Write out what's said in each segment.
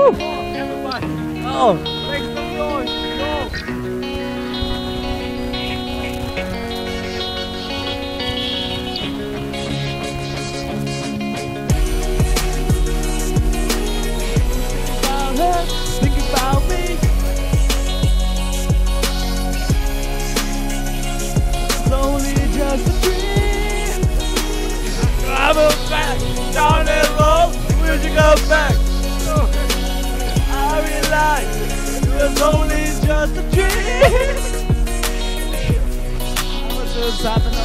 Woo! Everybody, Oh, make some noise. About her, think about me. It's only just a dream. I'm back down that road. Where'd you go back? Only just a dream.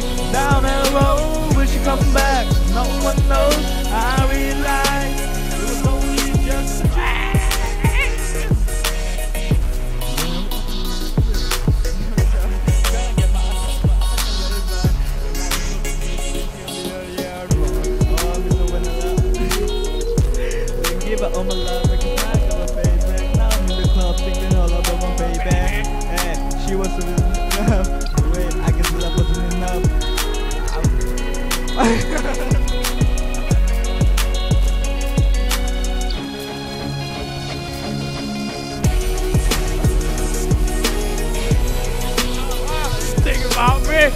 back down that road. Wish you come back. No one knows. I realize it was only just a Give all my love, got my. Now I'm in the club, thinking all about my baby. She wasn't enough. Think about me.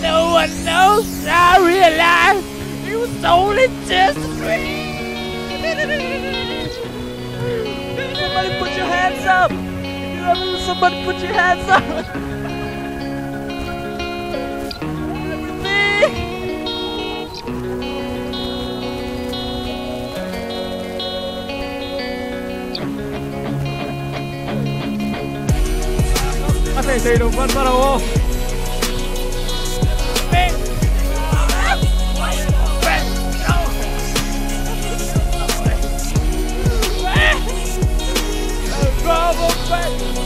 No one knows. I realize it was only just a dream. Hands up. If you me, somebody put your hands up. Everything. Atenção, não pode parar o faith.